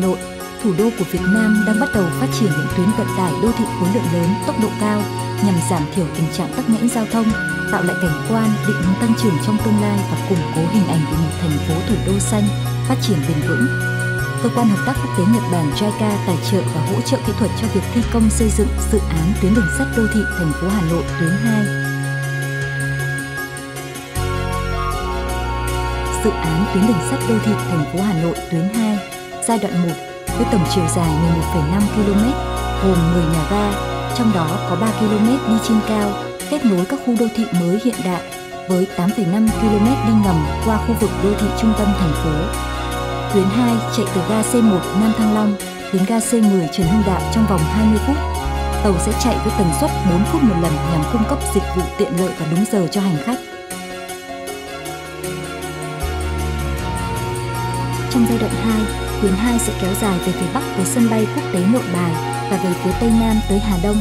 Nội, thủ đô của Việt Nam đang bắt đầu phát triển những tuyến vận tải đô thị khối lượng lớn, tốc độ cao nhằm giảm thiểu tình trạng tắc nghẽn giao thông, tạo lại cảnh quan, định hướng tăng trưởng trong tương lai và củng cố hình ảnh về một thành phố thủ đô xanh, phát triển bền vững. Cơ quan hợp tác quốc tế Nhật Bản JICA tài trợ và hỗ trợ kỹ thuật cho việc thi công xây dựng dự án tuyến đường sắt đô thị thành phố Hà Nội tuyến 2 dự án tuyến đường sắt đô thị thành phố Hà Nội tuyến 2, giai đoạn 1 với tổng chiều dài 11,5 km, gồm 10 nhà ga, trong đó có 3 km đi trên cao, kết nối các khu đô thị mới hiện đại với 8,5 km đi ngầm qua khu vực đô thị trung tâm thành phố. Tuyến 2 chạy từ ga C1 Nam Thăng Long đến ga C10 Trần Hưng Đạo trong vòng 20 phút. Tàu sẽ chạy với tần suất 4 phút một lần nhằm cung cấp dịch vụ tiện lợi và đúng giờ cho hành khách. Trong giai đoạn 2, tuyến 2 sẽ kéo dài về phía Bắc với sân bay quốc tế Nội Bài và về phía Tây Nam tới Hà Đông.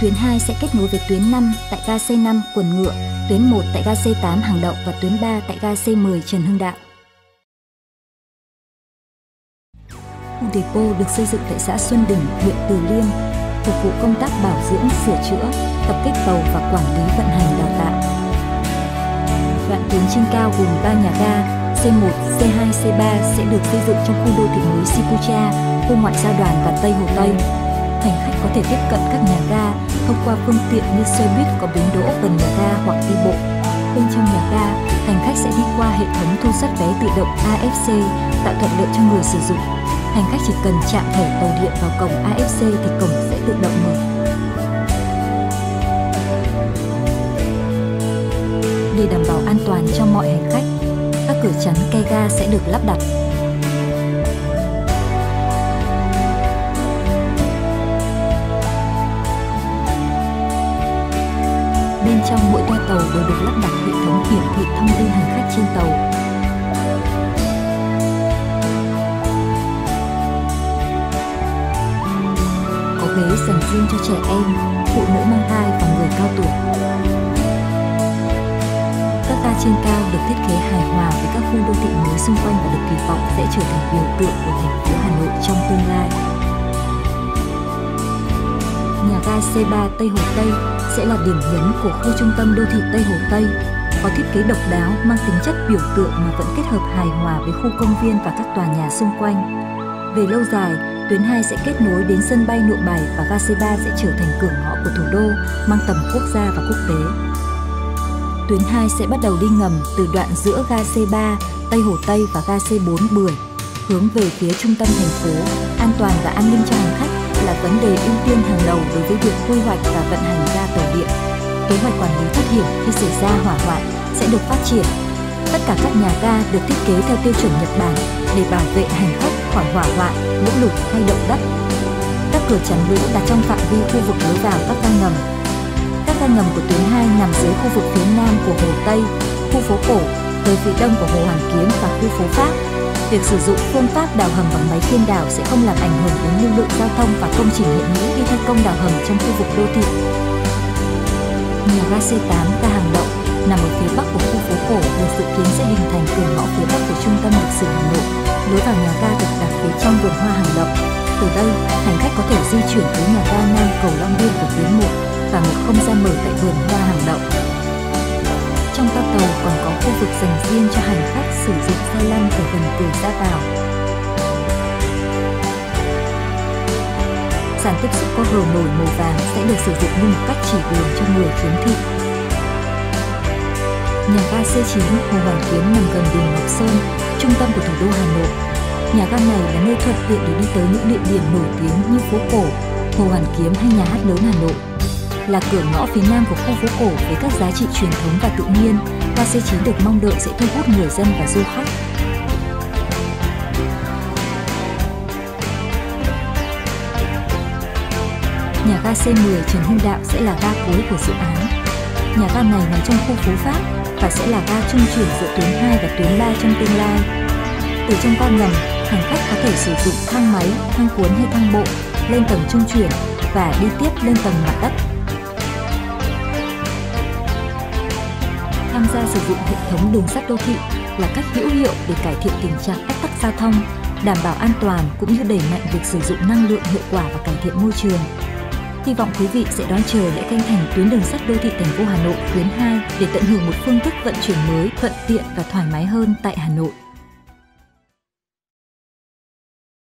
Tuyến 2 sẽ kết nối với tuyến 5 tại ga C5 Quần Ngựa, tuyến 1 tại ga C8 Hàng Đậu và tuyến 3 tại ga C10 Trần Hưng Đạo. Khu depot được xây dựng tại xã Xuân Đỉnh, huyện Từ Liêm, phục vụ công tác bảo dưỡng, sửa chữa, tập kích tàu và quản lý vận hành đào tạo. Đoạn tuyến trên cao gồm 3 nhà ga, C1, C2, C3 sẽ được xây dựng trong khu đô thị mới Sipucha, khu ngoại giao đoàn và Tây Hồ Tây. Hành khách có thể tiếp cận các nhà ga thông qua phương tiện như xe buýt có bến đỗ gần nhà ga hoặc đi bộ. Bên trong nhà ga, hành khách sẽ đi qua hệ thống thu sát vé tự động AFC tạo thuận lợi cho người sử dụng. Hành khách chỉ cần chạm thẻ tàu điện vào cổng AFC thì cổng sẽ tự động mở. Để đảm bảo an toàn cho mọi hành khách, cửa chắn cây ga sẽ được lắp đặt. Bên trong mỗi toa tàu đều được lắp đặt hệ thống hiển thị thông tin hành khách trên tàu. Có ghế dành riêng cho trẻ em, phụ nữ mang thai và người cao tuổi các ga trên cao được thiết kế hài hòa với các khu đô thị mới xung quanh và được kỳ vọng sẽ trở thành biểu tượng của thành phố Hà Nội trong tương lai. Nhà ga C3 Tây Hồ Tây sẽ là điểm nhấn của khu trung tâm đô thị Tây Hồ Tây, có thiết kế độc đáo mang tính chất biểu tượng mà vẫn kết hợp hài hòa với khu công viên và các tòa nhà xung quanh. Về lâu dài, tuyến 2 sẽ kết nối đến sân bay Nội Bài và ga C3 sẽ trở thành cửa ngõ của thủ đô, mang tầm quốc gia và quốc tế tuyến 2 sẽ bắt đầu đi ngầm từ đoạn giữa ga C3, Tây Hồ Tây và ga C4 Bưởi, hướng về phía trung tâm thành phố. An toàn và an ninh cho hành khách là vấn đề ưu tiên hàng đầu đối với việc quy hoạch và vận hành ga tàu điện. Kế hoạch quản lý thoát hiểm khi xảy ra hỏa hoạn sẽ được phát triển. Tất cả các nhà ga được thiết kế theo tiêu chuẩn Nhật Bản để bảo vệ hành khách khỏi hỏa hoạn, lũ lụt hay động đất. Các cửa chắn lũ đặt trong phạm vi khu vực lối vào các ga ngầm ngầm của tuyến 2 nằm dưới khu vực phía nam của Hồ Tây, khu phố cổ, tới phía đông của Hồ Hoàn Kiếm và khu phố Pháp. Việc sử dụng phương pháp đào hầm bằng máy thiên đào sẽ không làm ảnh hưởng đến lưu lượng giao thông và công trình hiện hữu khi thi công đào hầm trong khu vực đô thị. Nhà ga C8 ga Hàng Đậu nằm ở phía bắc của khu phố cổ được dự kiến sẽ hình thành cửa ngõ phía bắc của trung tâm lịch sử Hà Nội. Lối vào nhà ga được đặt phía trong vườn hoa Hàng Đậu. Từ đây, hành khách có thể di chuyển tới nhà ga Nam Cầu Long Biên của tuyến 1 và một không gian mở tại vườn hoa hàng động. Trong toa tàu còn có khu vực dành riêng cho hành khách sử dụng xe lăn ở gần cửa ra vào. Sàn tiếp xúc có hờ nổi màu vàng sẽ được sử dụng như một cách chỉ đường cho người khiếm thị. Nhà ga C9 Hồ Hoàn Kiếm nằm gần đường Ngọc Sơn, trung tâm của thủ đô Hà Nội. Nhà ga này là nơi thuận tiện để đi tới những địa điểm nổi tiếng như phố cổ, Hồ Hoàn Kiếm hay nhà hát lớn Hà Nội là cửa ngõ phía nam của khu phố cổ với các giá trị truyền thống và tự nhiên, ga C9 được mong đợi sẽ thu hút người dân và du khách. Nhà ga C10 Trần Hưng Đạo sẽ là ga cuối của dự án. Nhà ga này nằm trong khu phố Pháp và sẽ là ga trung chuyển giữa tuyến 2 và tuyến 3 trong tương lai. Từ trong ga ngầm, hành khách có thể sử dụng thang máy, thang cuốn hay thang bộ lên tầng trung chuyển và đi tiếp lên tầng mặt đất. Tham gia sử dụng hệ thống đường sắt đô thị là cách hữu hiệu để cải thiện tình trạng ách tắc giao thông, đảm bảo an toàn cũng như đẩy mạnh việc sử dụng năng lượng hiệu quả và cải thiện môi trường. Hy vọng quý vị sẽ đón chờ lễ canh thành tuyến đường sắt đô thị thành phố Hà Nội tuyến 2 để tận hưởng một phương thức vận chuyển mới, thuận tiện và thoải mái hơn tại Hà Nội.